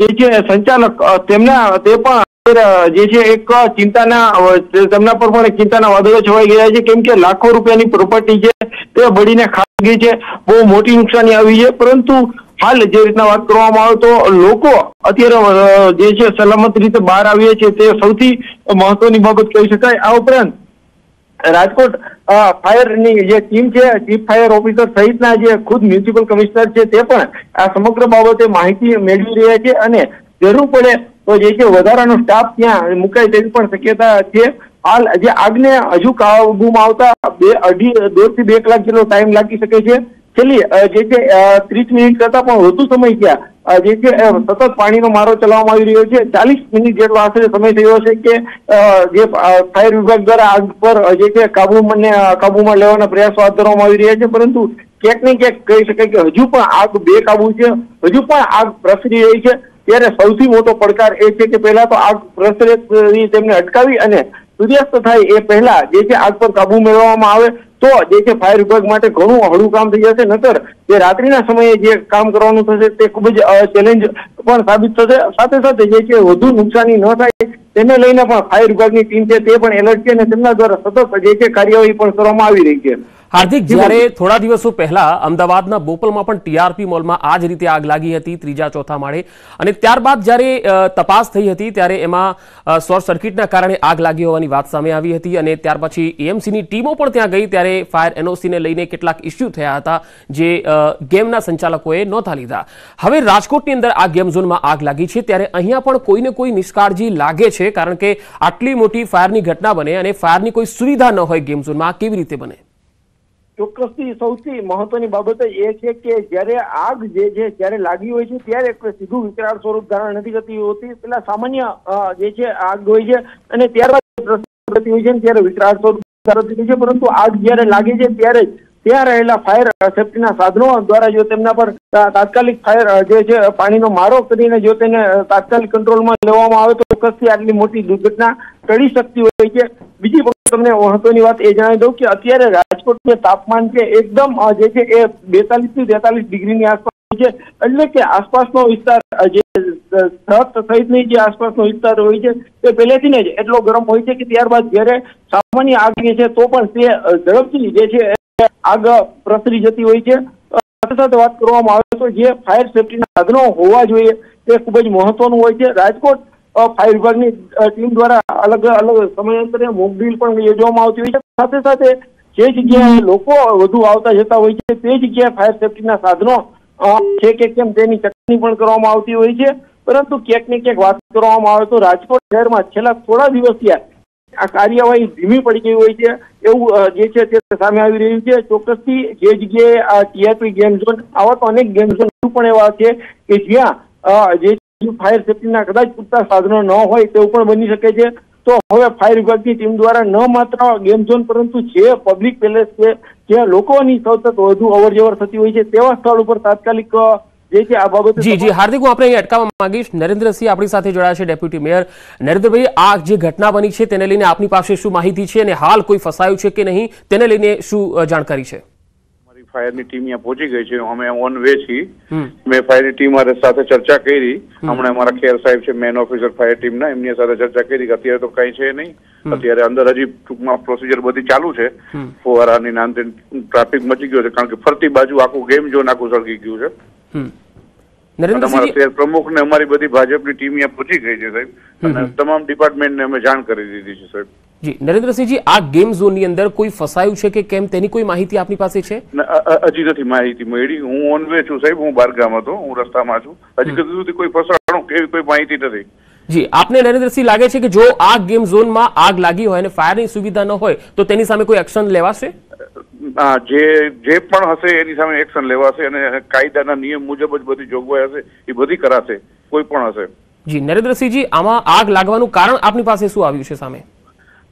જે છે સંચાલક તેમના તે પણ જે છે એક ચિંતાના તેમના પર પણ એક ચિંતાના વાદળો છવાઈ ગયા છે. કેમ કે લાખો રૂપિયાની પ્રોપર્ટી છે, તે બળીને ખાઈ ગઈ છે. બહુ મોટી નુકસાની આવી છે. પરંતુ હાલ જે રીતના વાત કરવામાં આવે તો લોકો અત્યારે જે છે સલામત રીતે બહાર આવીએ છે તે સૌથી મહત્વની બાબત કહી શકાય. આ ઉપરાંત રાજકોટ ફાયરની જે ટીમ છે, ચીફ ફાયર ઓફિસર સહિતના જે ખુદ મ્યુનિસિપલ કમિશનર છે, તે પણ આ સમગ્ર બાબતે માહિતી મેળવી રહ્યા છે અને જરૂર પડે તો જે છે વધારાનો સ્ટાફ ત્યાં મુકાય તેવી પણ શક્યતા છે. હાલ જે આગને હજુ કાબુમાં આવતા બે અઢી, દોઢથી બે કલાક જેટલો ટાઈમ લાગી શકે છે. છેલ્લી જે છે ત્રીસ મિનિટ કરતા પણ વધુ સમય ત્યાં જે છે સતત પાણીનો મારો ચલાવવામાં આવી રહ્યો છે, ચાલીસ મિનિટ જેટલો આશરે સમય થયો છે કે જે ફાયર વિભાગ દ્વારા આગ પર જે છે કાબુમાં કાબુમાં લેવાના પ્રયાસો હાથ ધરવામાં આવી રહ્યા છે, પરંતુ ક્યાંક ને ક્યાંક કહી શકાય કે હજુ પણ આગ બેકાબુ છે, હજુ પણ આગ પ્રસરી રહી છે, ત્યારે સૌથી મોટો પડકાર એ છે કે પહેલા તો આગ પ્રસરે તેમને અટકાવી અને સૂર્યાસ્ત થાય એ પહેલા જે છે આગ પર કાબુ મેળવવામાં આવે તો જે છે ફાયર વિભાગ માટે ઘણું હળવું કામ થઈ જશે, નતર જે રાત્રિના સમયે જે કામ કરવાનું થશે તે ખૂબ જ ચેલેન્જ પણ સાબિત થશે. સાથે સાથે જે છે વધુ નુકસાની ન થાય, તેને લઈને પણ ફાયર વિભાગની ટીમ છે તે પણ એલર્ટ છે અને તેમના દ્વારા સતત જે છે કાર્યવાહી પણ કરવામાં આવી રહી છે. હાર્દિક જ્યારે થોડા દિવસો પહેલા અમદાવાદના બોપલમાં પણ ટીઆરપી મોલમાં આ જ રીતે આગ લાગી હતી ત્રીજા ચોથા માળે. અને ત્યારબાદ જ્યારે તપાસ થઈ હતી ત્યારે એમાં શોર્ટ સર્કિટના કારણે આગ લાગી હોવાની વાત સામે આવી હતી અને ત્યાર પછી એએમસીની ટીમો પણ ત્યાં ગઈ ત્યારે ફાયર એનઓસીને લઈને કેટલાક ઇસ્યુ થયા હતા જે ગેમના સંચાલકોએ નહોતા લીધા. હવે રાજકોટની અંદર આ ગેમ ઝોનમાં આગ લાગી છે ત્યારે અહીંયા પણ કોઈને કોઈ નિષ્કાળજી લાગે છે કારણ કે આટલી મોટી ફાયરની ઘટના બને અને ફાયરની કોઈ સુવિધા ન હોય ગેમ ઝોનમાં આ કેવી રીતે બને? ચોક્કસથી સૌથી મહત્વની બાબત એ છે કે જ્યારે આગ જે છે, જ્યારે લાગી હોય છે, ત્યારે સીધું વિકરાળ સ્વરૂપ ધારણ નથી કરતી હોતી. પેલા સામાન્ય જે છે, આગ હોય છે અને ત્યારબાદ હોય છે ત્યારે વિકરાળ સ્વરૂપ ધારણ થતી છે. પરંતુ આગ જ્યારે લાગે છે, ત્યારે જ ત્યાં રહેલા ફાયર સેફટીના સાધનો દ્વારા જો તેમના પર તાત્કાલિક ફાયર જે છે પાણીનો મારો કરીને જો તેને તાત્કાલિક કંટ્રોલમાં લેવામાં આવે તો ચોક્કસથી આટલી મોટી દુર્ઘટના ટળી શકતી હોય છે. બીજી વખત તમને મહત્વની વાત એ જણાવી દઉં કે અત્યારે રાજકોટનું તાપમાન છે એકદમ જે છે એ બેતાલીસથી તેતાલીસ ડિગ્રીની આસપાસ છે. એટલે કે આસપાસનો વિસ્તાર જે સહત સહિતની જે આસપાસનો વિસ્તાર હોય છે તે પહેલેથી જ એટલો ગરમ હોય છે કે ત્યારબાદ જ્યારે સામાન્ય આગ છે તો પણ તે ઝડપથી જે છે આગ પ્રસરી જતી હોય છે. સાથે સાથે વાત કરવામાં આવે તો જે ફાયર સેફટીના સાધનો હોવા જોઈએ તે ખૂબ જ મહત્વનું હોય છે. રાજકોટ ફાયર વિભાગની ટીમ દ્વારા અલગ અલગ સમયાંતરે મોક પણ યોજવામાં આવતી હોય છે. સાથે સાથે જે જગ્યાએ લોકો વધુ આવતા જતા હોય છે, તે જગ્યાએ ફાયર સેફટીના સાધનો છે કે કેમ તેની ચકાસણી પણ કરવામાં આવતી હોય છે. પરંતુ ક્યાંક ને ક્યાંક વાત કરવામાં આવે તો રાજકોટ શહેરમાં છેલ્લા થોડા દિવસથી આ કાર્યવાહી ધીમી પડી ગઈ હોય છે. એવું જે છે તે સામે આવી રહ્યું છે. ચોક્કસથી જે જગ્યાએ આ ટીઆરપી ગેમ ઝોન, આવા તો અનેક ગેમ ઝોન પણ એવા છે કે જ્યાં જે ફાયર સેફટીના કદાચ પૂરતા સાધનો ન હોય તેવું પણ બની શકે છે. તો હવે ફાયર વિભાગની ટીમ દ્વારા ન માત્ર ગેમ ઝોન પરંતુ જે પબ્લિક પેલેસ છે, જ્યાં લોકોની સતત વધુ અવર જવર થતી હોય છે, તેવા સ્થળ ઉપર તાત્કાલિક જે છે આ બાબતે જી જી હાર્દિક હું આપણે અહીં અટકાવવા માંગીશ. નરેન્દ્રસિંહ આપણી સાથે જોડાયા છે ડેપ્યુટી મેયર. નરેન્દ્રભાઈ આ જે ઘટના બની છે તેને લઈને આપની પાસે શું માહિતી છે અને હાલ કોઈ ફસાયું છે કે નહીં તેને લઈને શું જાણકારી છે? અમારી ફાયરની ટીમ અહીંયા પહોંચી ગઈ છે. અમે ઓન વે છીએ. મેં ફાયરની ટીમ સાથે ચર્ચા કરી. હમણાં અમારા ખેર સાહેબ છે મેન ઓફિસર ફાયર ટીમના એમની સાથે ચર્ચા કરી કે અત્યારે તો કઈ છે નહીં. અત્યારે અંદર હજી ટૂંકમાં પ્રોસિજર બધી ચાલુ છે. ફુવારાની નામ ટ્રાફિક મચી ગયો છે કારણ કે ફરતી બાજુ આખું ગેમ ઝોન આખું સળગી ગયું છે. અમારા શહેર પ્રમુખ ને અમારી બધી ભાજપની ટીમ અહીંયા પહોંચી ગઈ છે સાહેબ. અને તમામ ડિપાર્ટમેન્ટને અમે જાણ કરી દીધી છે સાહેબ. જી નરેન્દ્રસિંહજી આ ગેમ ઝોનની અંદર કોઈ ફસાયું છે કે કેમ? તેની કોઈ માહિતી આપની પાસે છે? ને હજી નથી માહિતી મળી. હું ઓન વે છું સાહેબ હું બારગામ હતો હું રસ્તામાં છું. હજી કદી સુધી કોઈ ફસાણો કે કોઈ માહિતી નથી. જી આપને નરેન્દ્રસિંહ લાગે છે કે જો આ ગેમ ઝોનમાં આગ લાગી હોય અને ફાયરની સુવિધા ન હોય તો તેની સામે કોઈ એક્શન લેવાશે? જે જે પણ હશે એની સામે એક્શન લેવાશે અને કાયદાના નિયમ મુજબ જ બધી જોગવાઈ હશે એ બધી કરાશે કોઈ પણ હશે. જી નરેન્દ્રસિંહજી આમાં આગ લાગવાનું કારણ આપની પાસે શું આવ્યું છે સામે?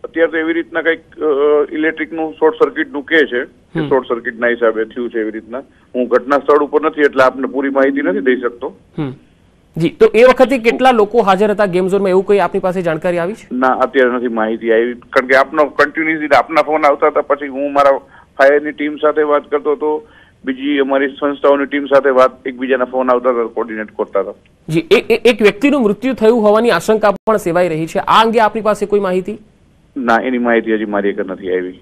અત્યારે તો એવી રીતના કંઈક ઇલેક્ટ્રિકનું શોર્ટ સર્કિટનું કે છે કે શોર્ટ સર્કિટ ના હિસાબે થયું છે એવી રીતના. હું ઘટના સ્થળ ઉપર નથી એટલે આપને પૂરી માહિતી નથી દઈ શકતો. જી તો એ વખતે કેટલા લોકો હાજર હતા ગેમ ઝોનમાં? એવું કોઈ આપની પાસે જાણકારી આવી છે? ના અત્યારે નથી માહિતી આવી. કારણ કે આપનો કન્ટિન્યુઅસલી આપના ફોન આવતા હતા પછી હું મારા ફાયરની ટીમ સાથે વાત કરતો હતો. બીજી અમારી સંસ્થાઓની ટીમ સાથે વાત એકબીજાના ફોન આવતા હતા કોર્ડિનેટ કરતા હતા. જી એક વ્યક્તિનું મૃત્યુ થયું હોવાની આશંકા પણ સેવાઈ રહી છે. આ અંગે આપની પાસે કોઈ માહિતી? ના એની માહિતી હજી મારી એક નથી આવી.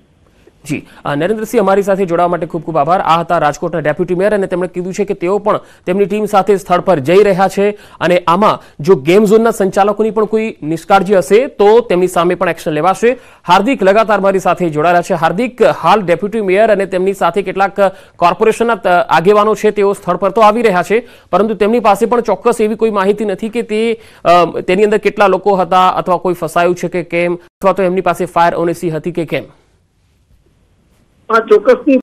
જી. નરેન્દ્રસિંહ અમારી સાથે જોડાવા માટે ખૂબ ખૂબ આભાર. આ હતા રાજકોટના ડેપ્યુટી મેયર અને તેમણે કીધું છે કે તેઓ પણ તેમની ટીમ સાથે સ્થળ પર જઈ રહ્યા છે અને આમાં જો ગેમ ઝોનના સંચાલકોની પણ કોઈ નિષ્કાળજી હશે તો તેમની સામે પણ એક્શન લેવાશે. હાર્દિક લગાતાર મારી સાથે જોડાયેલા છે. હાર્દિક, હાલ ડેપ્યુટી મેયર અને તેમની સાથે કેટલાક કોર્પોરેશનના આગેવાનો છે, તેઓ સ્થળ પર તો આવી રહ્યા છે, પરંતુ તેમની પાસે પણ ચોક્કસ એવી કોઈ માહિતી નથી કે તેની અંદર કેટલા લોકો હતા અથવા કોઈ ફસાયું છે કે કેમ અથવા તો એમની પાસે ફાયર ઓનેસી હતી કે કેમ? આ ચોક્કસની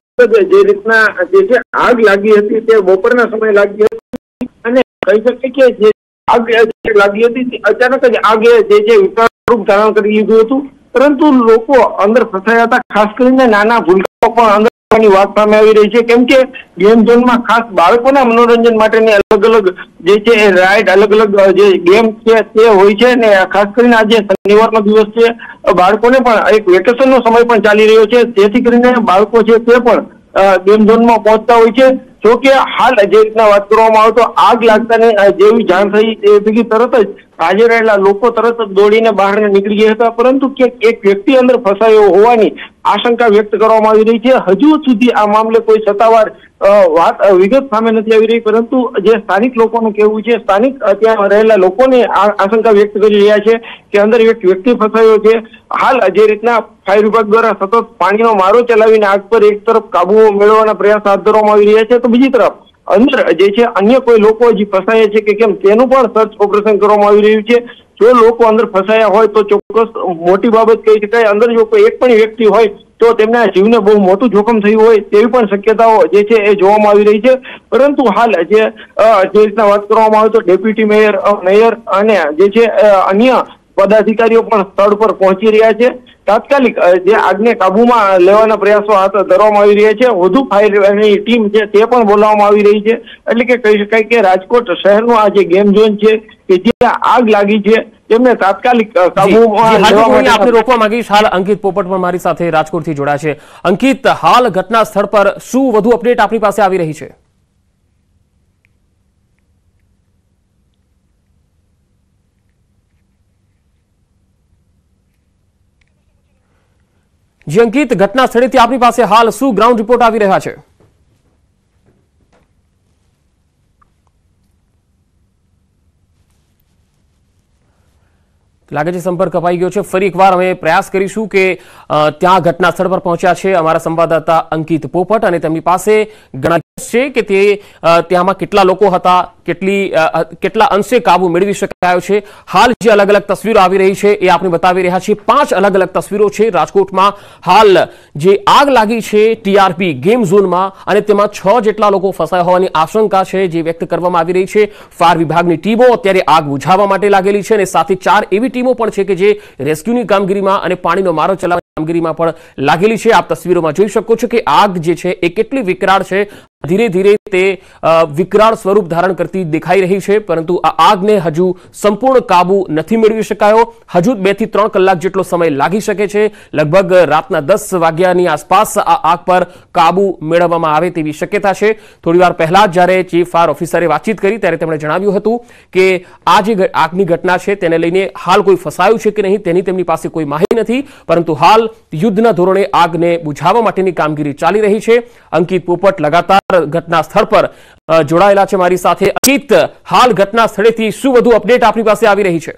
જે રીતના જે છે આગ લાગી હતી તે બપોરના સમયે લાગી હતી અને કહી શકીએ કે જે આગ લાગી હતી તે અચાનક જ આગે જે છે સ્વરૂપ ધારણ કરી લીધું હતું. પરંતુ લોકો અંદર ફસાયા હતા, ખાસ કરીને નાના ભૂલકાઓ પણ અંદર આવવાની વાત સામે આવી રહી છે. કેમ કે ગેમ ઝોનમાં ખાસ બાળકોના મનોરંજન માટેની અલગ અલગ જે છે એ રાઇડ અલગ અલગ જે ગેમ છે, તે હોય છે ને, ખાસ કરીને આજે શનિવારનો દિવસ છે. બાળકોને પણ એક વેકેશનનો સમય પણ ચાલી રહ્યો છે. જેથી કરીને બાળકો છે તે પણ ગેમ ઝોનમાં પહોંચતા હોય છે. જો કે હાલ જે રીતના વાત કરવામાં આવે તો આગ લાગતાની જેવી જાણ થઈ એ ભેગી તરત જ હાજર રહેલા લોકો તરત જ દોડીને બહાર નીકળી ગયા હતા, પરંતુ ક્યાંક એક વ્યક્તિ અંદર ફસાયો હોવાની આશંકા વ્યક્ત કરવામાં આવી રહી છે. હજુ સુધી આ મામલે કોઈ સત્તાવાર વાત વિગત સામે નથી આવી રહી, પરંતુ જે સ્થાનિક લોકોનું કહેવું છે, સ્થાનિક ત્યાં રહેલા લોકોને આશંકા વ્યક્ત કરી રહ્યા છે કે અંદર એક વ્યક્તિ ફસાયો છે. હાલ જે રીતના ફાયર વિભાગ દ્વારા સતત પાણીનો મારો ચલાવીને આગ પર એક તરફ કાબુ મેળવવાના પ્રયાસ હાથ ધરવામાં આવી રહ્યા છે. તો બીજી તરફ અંદર જે છે, અન્ય કોઈ લોકો હજી ફસાયા છે કે કેમ? તેનું પણ સર્ચ ઓપરેશન કરવામાં આવી રહ્યું છે. જો લોકો અંદર ફસાયા હોય તો ચોક્કસ મોટી બાબત કહી શકાય. અંદર જો કોઈ એક પણ વ્યક્તિ હોય તો તેમના જીવને બહુ મોટું જોખમ થયું હોય તેવી પણ શક્યતાઓ જે છે એ જોવામાં આવી રહી છે. પરંતુ હાલ જે જે રીતના વાત કરવામાં આવે તો ડેપ્યુટી મેયર મેયર અને જે છે અન્ય પદાધિકારીઓ પણ સ્થળ પર પહોંચી રહ્યા છે. તાત્કાલિક જે આગને કાબુમાં લેવાના પ્રયાસો હાથ ધરવામાં આવી રહ્યા છે. વધુ ફાયરની ટીમ છે તે પણ બોલાવવામાં આવી રહી છે. એટલે કે કહી શકાય કે રાજકોટ શહેરનો આ જે ગેમ ઝોન છે કે જ્યાં આગ લાગી છે તેમને તાત્કાલિક કાબુમાં રોકવા માંગીશ. હાલ અંકિત પોપટ પણ મારી સાથે રાજકોટથી જોડાયા છે. અંકિત હાલ ઘટના સ્થળ પર શું વધુ અપડેટ આપણી પાસે આવી રહી છે? જી અંકિત ઘટના સ્થળેથી આપણી પાસે હાલ શું ગ્રાઉન્ડ રિપોર્ટ આવી રહ્યા છે? લાગે છે સંપર્ક કપાઈ ગયો છે. ફરી એકવાર અમે પ્રયાસ કરીશું કે ત્યાં ઘટના સ્થળ પર પહોંચ્યા છે અમારા સંવાદદાતા અંકિત પોપટ અને તેમની પાસે ઘણા છે કે તે ત્યાંમાં કેટલા લોકો હતા, કેટલી કેટલા અંશે કાબુ મેળવી શકાયો છે? હાલ જે અલગ અલગ તસવીરો આવી રહી છે એ આપણે બતાવી રહ્યા છીએ. પાંચ અલગ અલગ તસવીરો છે રાજકોટમાં. હાલ જે આગ લાગી છે ટીઆરપી ગેમ ઝોનમાં અને તેમાં છ જેટલા લોકો ફસાયા હોવાની આશંકા છે જે વ્યક્ત કરવામાં આવી રહી છે. ફાયર વિભાગની ટીમો અત્યારે આગ બુઝાવવા માટે લાગેલી છે અને સાથે ચાર એવી ટીમો પણ છે કે જે રેસ્ક્યુની કામગીરીમાં અને પાણીનો મારો ચલાવવાની કામગીરીમાં પણ લાગેલી છે. આપ તસવીરોમાં જોઈ શકો છો કે આગ જે છે એ કેટલી વિકરાળ છે. ધીરે ધીરે તે વિકરાળ સ્વરૂપ ધારણ કરતી દેખાઈ રહી છે, પરંતુ આ આગને હજુ સંપૂર્ણ કાબુ નથી મેળવી શકાયો. હજુ બેથી ત્રણ કલાક જેટલો સમય લાગી શકે છે. લગભગ રાતના દસ વાગ્યાની આસપાસ આ આગ પર કાબુ મેળવવામાં આવે તેવી શક્યતા છે. થોડીવાર પહેલા જ જ્યારે ચીફ ફાયર ઓફિસરે વાતચીત કરી, ત્યારે તેમણે જણાવ્યું હતું કે આ જે આગની ઘટના છે, તેને લઈને હાલ કોઈ ફસાયું છે કે નહીં, તેની તેમની પાસે કોઈ માહિતી નથી. પરંતુ હાલ યુદ્ધના ધોરણે આગને બુઝાવવા માટેની કામગીરી ચાલી રહી છે. અંકિત પોપટ લગાતાર ઘટના સ્થળ પર જોડાયેલા છે મારી સાથે અચિત હાલ ઘટના સ્થળેથી શું વધુ અપડેટ આપણી પાસે આવી રહી છે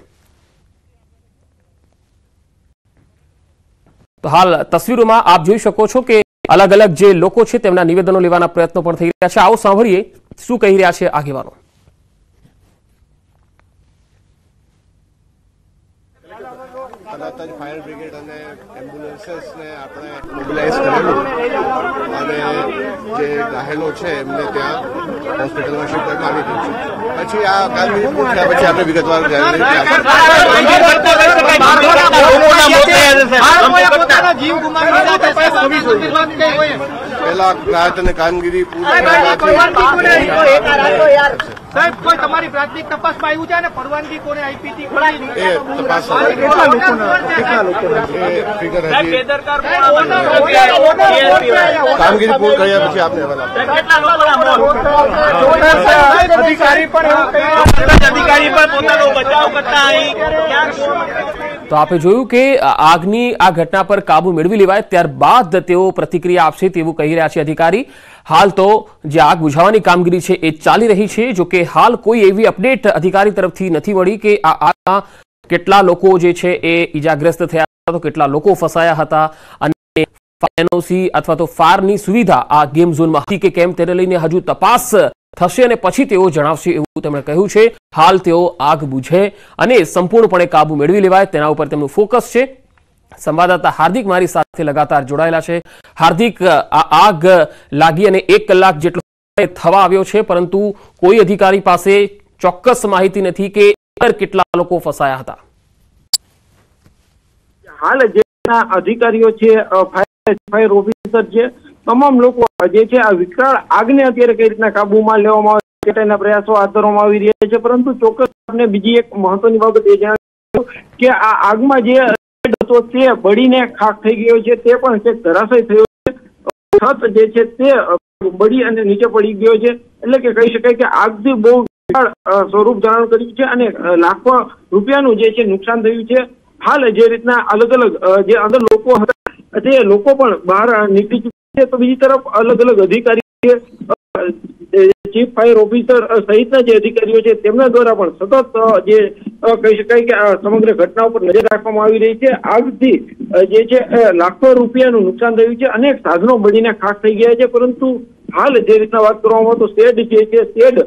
તો હાલ તસવીરોમાં આપ જોઈ શકો છો કે અલગ અલગ જે લોકો છે તેમના નિવેદનો લેવાના પ્રયત્નો પણ થઈ રહ્યા છે આવો સાંભળીએ શું કહી રહ્યા છે આગેવાનો તરત ફાયર બ્રિગેડ અને એમ્બ્યુલન્સીસને આપણે મોબિલાઇઝ કરેલું. અને જે ઘાયલો છે એમને ત્યાં હોસ્પિટલમાં શિફ્ટ કરવામાં આવી રહ્યું છે. પછી આ કામગીરી પૂરી થયા પછી આપણે વિગતવાર પહેલા રાહત અને કામગીરી પૂરી થયા બાદ સાહેબ કોઈ તમારી પ્રાથમિક તપાસમાં આવ્યું છે અને પરવાનગી કોને આપી હતી? કામગીરી પૂર્ણ કર્યા પછી આપને અધિકારી પણ. અધિકારી પણ પોતાનો બચાવ કરતા અહીં તો આપે જોયું કે આગની આ ઘટના પર કાબુ મેળવી લેવાય ત્યારબાદ તેઓ પ્રતિક્રિયા આપશે તેવું કહી રહ્યા છે અધિકારી. હાલ તો જે આગ બુઝાવવાની કામગીરી છે એ ચાલી રહી છે. જો કે હાલ કોઈ એવી અપડેટ અધિકારી તરફથી નથી મળી કે આ આગમાં કેટલા લોકો જે છે એ ઈજાગ્રસ્ત થયા હતા, તો કેટલા લોકો ફસાયા હતા અને એનઓસી અથવા તો ફારની સુવિધા આ ગેમ ઝોનમાં હતી કે કેમ તેને લઈને હજુ તપાસ થશે અને પછી તેઓ જણાવશે એવું તેમણે કહ્યું છે. હાલ તેઓ આગ બુઝે અને સંપૂર્ણપણે કાબુ મેળવી લેવાય તેના ઉપર તેમનું ફોકસ છે. સંવાદદાતા હાર્દિક મારી સાથે લગાતાર જોડાયેલા છે. હાર્દિક આગ લાગી અને એક કલાક જેટલો થવા આવ્યો છે, પરંતુ કોઈ અધિકારી પાસે ચોક્કસ માહિતી નથી કે કેટલા લોકો ફસાયા હતા. હાલ જેના અધિકારીઓ છે ફાયર ઓફિસર છે તમામ લોકો જે છે આ વિકરાળ આગને અત્યારે કઈ રીતના કાબુમાં લેવામાં આવે તેના પ્રયાસો હાથ ધરવામાં આવી રહ્યા છે, પરંતુ ચોક્કસ આપને બીજી એક મહત્વની બાબત એ જણાવી કે આ આગમાં જે હતો તે બળીને ખાખ થઈ ગયો છે, તે પણ છેક ધરાશય થયો છે. છત જે છે તે બળી અને નીચે પડી ગયો છે. એટલે કે કહી શકાય કે આગથી બહુ સ્વરૂપ ધારણ કર્યું છે અને લાખો રૂપિયાનું જે છે નુકસાન થયું છે. હાલ જે રીતના અલગ અલગ જે અંદર લોકો હતા, તે લોકો પણ બહાર નીકળી તો બીજી તરફ અલગ અલગ અધિકારી ચીફ ફાયર ઓફિસર સહિતના જે અધિકારીઓ છે, તેમના દ્વારા પણ સતત જે કહી શકાય કે આ સમગ્ર ઘટના ઉપર નજર રાખવામાં આવી રહી છે. આગથી જે છે લાખો રૂપિયાનું નુકસાન થયું છે, અનેક સાધનો બળીને ખાખ થઈ ગયા છે, પરંતુ હાલ જે રીતના વાત કરવામાં તો શેડ જે છે શેડ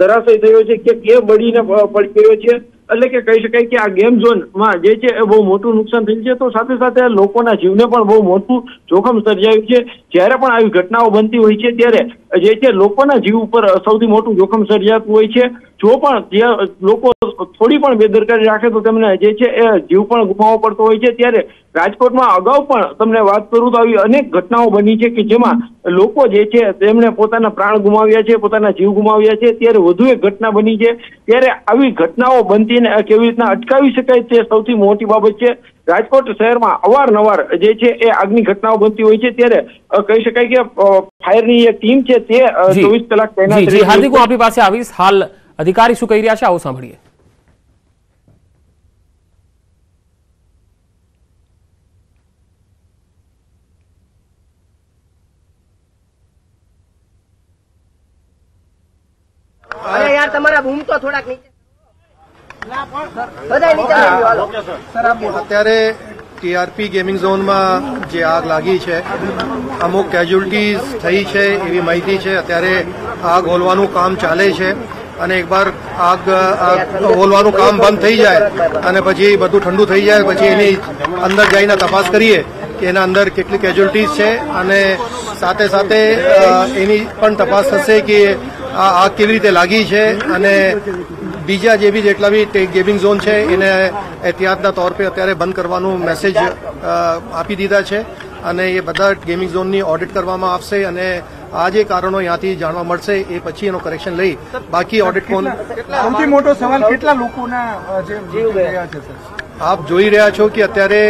ધરાશય થયો છે કે કે બળીને પડી ગયો છે? એટલે કે કહી શકાય કે આ ગેમ ઝોનમાં જે છે એ બહુ મોટું નુકસાન થયું છે. તો સાથે સાથે લોકોના જીવને પણ બહુ મોટું જોખમ સર્જાયું છે. જ્યારે પણ આવી ઘટનાઓ બનતી હોય છે, ત્યારે જે છે લોકોના જીવ ઉપર સૌથી મોટું જોખમ સર્જાતું હોય છે. જો પણ લોકો થોડી પણ બેદરકારી રાખે તો તેમને જે છે એ જીવ પણ ગુમાવવો પડતો હોય છે. ત્યારે રાજકોટમાં અગાઉ પણ તમને વાત કરું તો આવી અનેક ઘટનાઓ બની છે કે જેમાં લોકો જે છે તેમણે પોતાના પ્રાણ ગુમાવ્યા છે પોતાના જીવ ગુમાવ્યા છે. ત્યારે વધુ એક ઘટના બની છે. ત્યારે આવી ઘટનાઓ બનતી કેવી રીતના અટકાવી શકાય તે સૌથી મોટી બાબત છે. રાજકોટ શહેરમાં અવારનવાર જે છે એ આગની ઘટનાઓ બનતી હોય છે. ત્યારે કહી શકાય કે ફાયરની એક ટીમ છે તે ચોવીસ કલાક તૈનાત. હાર્દિક આપણી પાસે આવીશ. હાલ અધિકારી શું કહી રહ્યા છે? આવું સાંભળીએ. યાર તમારા બૂમ તો થોડાક નીચે. અત્યારે ટીઆરપી ગેમિંગ ઝોનમાં જે આગ લાગી છે, અમુક કેઝ્યુલિટીઝ થઈ છે એવી માહિતી છે. અત્યારે આગ હોલવાનું કામ ચાલે છે અને એકવાર આગ હોલવાનું કામ બંધ થઈ જાય અને પછી બધું ઠંડુ થઈ જાય, પછી એની અંદર જઈને તપાસ કરીએ કે એના અંદર કેટલી કેજ્યુલિટીઝ છે અને સાથે સાથે એની પણ તપાસ થશે કે આ આગ કેવી રીતે લાગી છે અને બીજા જે બી જેટલા બી ગેમિંગ ઝોન છે એને એહતિયાતના તौर પર અત્યારે બંધ કરવાનું મેસેજ આપી દીધા છે અને એ બધા ગેમિંગ ઝોનની ઓડિટ કરવામાં આવશે અને આ જે કારણો અહીંયાથી જાણવા મળશે એ પછી એનો કરેક્શન લઈ બાકી ઓડિટ કોણ સૌથી મોટો સવાલ કેટલા લોકોના જે છે સર? આપ જોઈ રહ્યા છો કે અત્યારે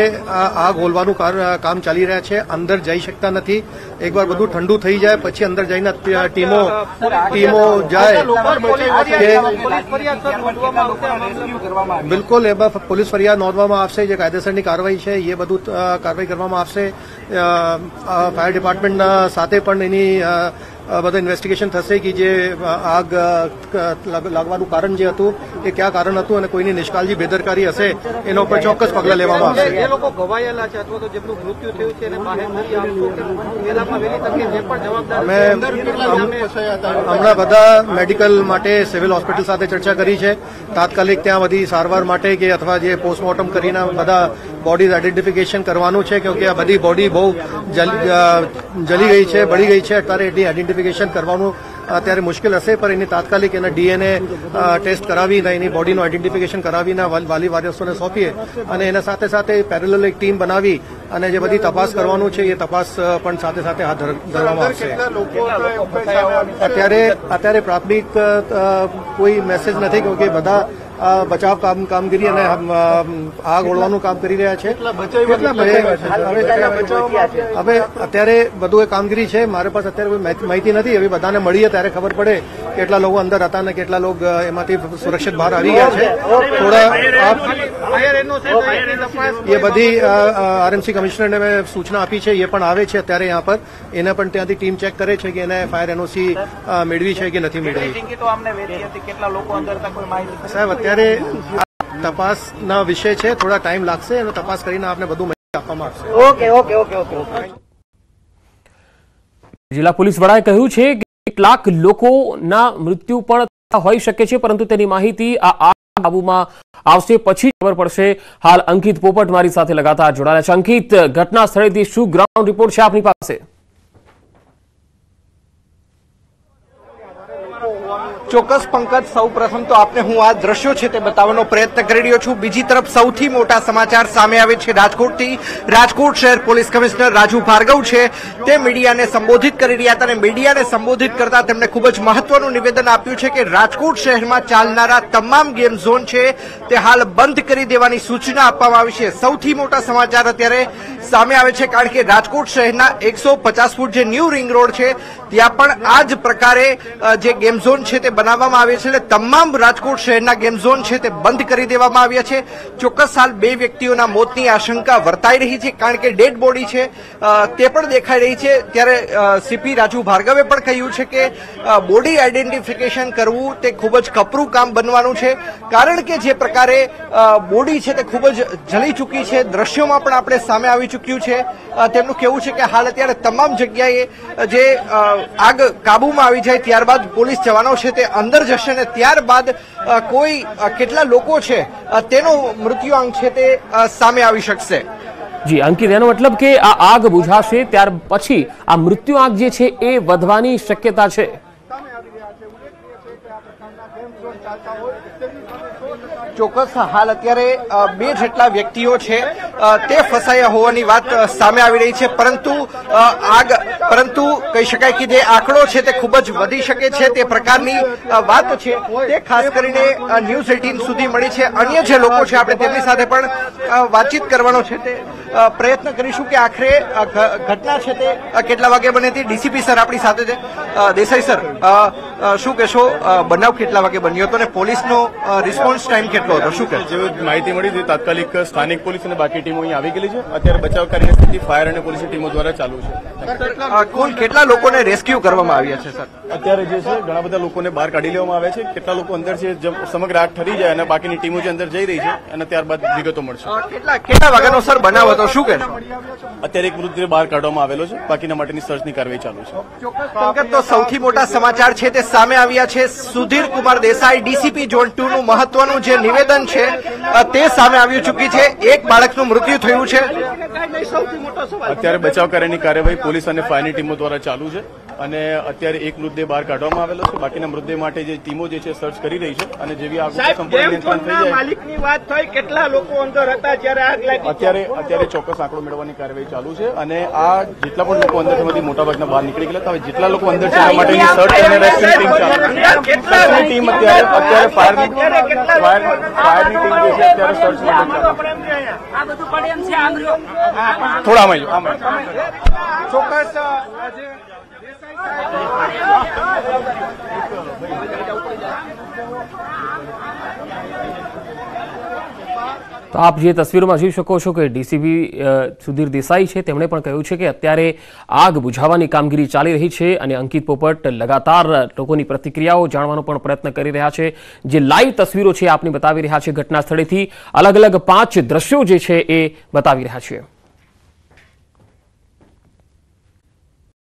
આગ હોલવાનું કામ ચાલી રહ્યા છે. અંદર જઈ શકતા નથી. એકવાર બધું ઠંડુ થઈ જાય, પછી અંદર જઈને ટીમો ટીમો જાય. બિલકુલ, એમાં પોલીસ ફરિયાદ નોંધવામાં આવશે, જે કાયદેસરની કાર્યવાહી છે, એ બધું કાર્યવાહી કરવામાં આવશે. ફાયર ડિપાર્ટમેન્ટના સાથે પણ એની બધા ઇન્વેસ્ટિગેશન થશે કે જે આગ લાગવાનું કારણ જે હતું એ ક્યાં કારણ હતું અને કોઈની નિષ્કાળજી બેદરકારી હશે એના ઉપર ચોક્કસ પગલાં લેવામાં આવશે. જે લોકો ઘવાયેલા છે અથવા તો જેમનું મૃત્યુ થયું છે એને બહાર નથી આવતું. હમણાં બધા મેડિકલ માટે સિવિલ હોસ્પિટલ સાથે ચર્ચા કરી છે. તાત્કાલિક ત્યાં બધી સારવાર માટે કે અથવા જે પોસ્ટમોર્ટમ કરીને બધા બોડીઝ આઈડેન્ટિફિકેશન કરવાનું છે કેમકે આ બધી બોડી બહુ જલી ગઈ છે બળી ગઈ છે. અત્યારે એની આઈડેન્ટિફિકેશન કરવાનું અત્યારે મુશ્કેલ હશે પણ એની તાત્કાલિક એના ડીએનએ ટેસ્ટ કરાવીને એની બોડીનું આઈડેન્ટિફિકેશન કરાવીને વાલી વારસોને સોંપીએ અને એના સાથે સાથે પેરેલલ એક ટીમ બનાવી અને જે બધી તપાસ કરવાનું છે એ તપાસ પણ સાથે સાથે હાથ ધર- ધરવામાં આવશે. અત્યારે અત્યારે પ્રાથમિક કોઈ મેસેજ નથી કે બધા બચાવ કામ કામગીરી અને આગ ઓળવાનું કામ કરી રહ્યા છે હવે અત્યારે બધું એ કામગીરી છે મારે પાસે અત્યારે કોઈ માહિતી- નથી હવે બધાને મળીએ ત્યારે ખબર પડે કેટલા લોકો અંદર હતા અને કેટલા લોકો એમાંથી સુરક્ષિત બહાર આવી ગયા છે થોડા એ બધી આરએમસી કમિશનરને મેં સૂચના આપી છે એ પણ આવે છે અત્યારે અહીંયા પર એને પણ ત્યાંથી ટીમ ચેક કરે છે કે એને ફાયર એનઓસી મેળવી છે કે નથી મેળવી સાહેબ અત્યારે આ તપાસના વિષય છે થોડા ટાઈમ લાગશે અને તપાસ કરીને આપને બધું માહિતી આપવામાં આવશે. ઓકે ઓકે ઓકે ઓકે જિલ્લા પોલીસ વડાએ કહ્યું છે કે કેટલાક લોકોના મૃત્યુ પણ હોઈ શકે છે પરંતુ તેની માહિતી આ આગ આવશે. પછી ખબર પડશે. હાલ અંકિત પોપટ મારી સાથે લગાતાર જોડાયા છે. અંકિત ઘટના સ્થળેથી શું ગ્રાઉન્ડ રિપોર્ટ છે આપની પાસે? ચોક્કસ પંકજ, સૌ પ્રથમ તો આપને હું આ દ્રશ્યો છે તે બતાવવાનો પ્રયત્ન કરી રહ્યો છું. બીજી તરફ સૌથી મોટા સમાચાર સામે આવે છે રાજકોટથી. રાજકોટ શહેર પોલીસ કમિશનર રાજુ ભાર્ગવ છે. તે મીડિયાને સંબોધિત કરી રહ્યા હતા અને મીડિયાને સંબોધિત કરતા તેમણે ખૂબ જ મહત્વનું નિવેદન આપ્યું છે કે રાજકોટ શહેરમાં ચાલનારા તમામ ગેમ ઝોન છે તે હાલ બંધ કરી દેવાની સૂચના આપવામાં આવી છે. સૌથી મોટા સમાચાર અત્યારે સામે આવે છે કારણ કે રાજકોટ શહેરના એકસો ફૂટ જે ન્યૂ રિંગ રોડ છે, ત્યાં પણ આ જ પ્રકારે જે ગેમ ઝોન છે તે બનાવવામાં આવી છે એટલે તમામ રાજકોટ શહેરના ગેમ ઝોન છે તે બંધ કરી દેવામાં આવ્યા છે. ચોક્કસ હાલ બે વ્યક્તિઓના મોતની આશંકા વર્તાઈ રહી છે, કારણ કે ડેડ બોડી છે તે પણ દેખાઈ રહી છે. ત્યારે સીપી રાજુ ભાર્ગવે પણ કહ્યું છે કે બોડી આઈડેન્ટિફિકેશન કરવું તે ખૂબ જ કપરું કામ બનવાનું છે. કારણ કે જે પ્રકારે બોડી છે તે ખૂબ જ જલી ચૂકી છે. દ્રશ્યોમાં પણ આપણે સામે આવી ચૂક્યું છે. તેમનું કહેવું છે કે હાલ અત્યારે તમામ જગ્યાએ જે આગ કાબૂમાં આવી જાય ત્યારબાદ પોલીસ જવાનો છે તે અંદર જશે અને ત્યારબાદ કોઈ કેટલા લોકો છે તેનો મૃત્યુઆંક છે તે સામે આવી શકશે. જી, અંકિત, એનો મતલબ કે આ આગ બુઝાશે ત્યાર પછી આ મૃત્યુ આંક જે છે એ વધવાની શક્યતા છે. ચોક્કસ. હાલ અત્યારે બે જેટલા વ્યક્તિઓ છે તે ફસાયા હોવાની વાત સામે આવી રહી છે. પરંતુ આગ, પરંતુ કહી શકાય કે જે આંકડો છે તે ખૂબ જ વધી શકે છે. તે પ્રકારની વાત છે. તે ખાસ કરીને ન્યૂઝ એટીન સુધી મળી છે. અન્ય જે લોકો છે, આપણે તેમની સાથે પણ વાતચીત કરવાનો છે તે પ્રયત્ન કરીશું કે આખરે ઘટના છે તે કેટલા વાગે બની હતી ડીસીપી સર આપણી સાથે છે. દેસાઈ સર શું કહેશો? બનાવ કેટલા વાગે બન્યો હતો અને પોલીસનો રિસ્પોન્સ ટાઈમ કેટલો હતો? શું કહેશો? જે માહિતી મળી હતી તાત્કાલિક સ્થાનિક પોલીસ અને બાકી ટીમો અહીં આવી ગયેલી છે. અત્યારે બચાવ કાર્યની સ્થિતિ ફાયર અને પોલીસની ટીમો દ્વારા ચાલુ છે. કુલ કેટલા લોકોને રેસ્ક્યુ કરવામાં આવ્યા છે સર? અત્યારે જે છે ઘણા બધા લોકોને બહાર કાઢી લેવામાં આવે છે. કેટલા લોકો અંદર છે સમગ્ર આગ ઠરી જાય અને બાકીની ટીમો જે અંદર જઈ રહી છે અને ત્યારબાદ વિગતો મળશે. કેટલા કેટલા વાગ્યાનો સર બનાવ હતો શું કહેશો? અત્યારે એક મૃતદેહ બહાર કાઢવામાં આવેલો છે. બાકીના માટેની સર્ચની કાર્યવાહી ચાલુ છે. પંકજ તો સૌથી મોટા સમાચાર છે તે સામે આવ્યા છે. Sudhir Kumar Desai DCP zone two નું મહત્વનું જે નિવેદન છે તે સામે આવી ચૂકી છે. એક બાળકનું મૃત્યુ થયું છે. અત્યારે બચાવ કાર્યની કાર્યવાહી પોલીસ અને ફાયરની ટીમો દ્વારા ચાલુ છે અને અત્યારે એક મૃતદેહ બહાર કાઢવામાં આવેલો છે. બાકીના મૃતદેહ માટે જે ટીમો જે છે સર્ચ કરી રહી છે અને જેવી આગ સંપૂર્ણ નિયંત્રણ થઈ જાય. માલિકની વાત થઈ કેટલા લોકો અંદર હતા જ્યારે આગ લાગી અત્યારે અત્યારે ચોક્કસ આંકડો મેળવવાની કાર્યવાહી ચાલુ છે અને આ જેટલા પણ લોકો અંદર છે મોટાભાગના બહાર નીકળી ગયા. હવે જેટલા લોકો અંદર છે એના માટેની સર્ચ અને રેસ્ક્યુ ટીમ ચાલુ છે ટીમ અત્યારે અત્યારે ફાયરની ફાયર ફાયરની ટીમ જે છે અત્યારે સર્ચ માટે ચાલુ છે. થોડા આમાં ચોક્કસ તો આપ જે તસવીરોમાં જોઈ શકો છો કે ડીસીપી સુધીર દેસાઈ છે. તેમણે પણ કહ્યું છે કે અત્યારે આગ બુઝાવવાની કામગીરી ચાલી રહી છે અને અંકિત પોપટ લગાતાર લોકોની પ્રતિક્રિયાઓ જાણવાનો પણ પ્રયત્ન કરી રહ્યા છે. જે લાઈવ તસવીરો છે આપને બતાવી રહ્યા છે ઘટના સ્થળેથી અલગ અલગ પાંચ દ્રશ્યો જે છે એ બતાવી રહ્યા છે.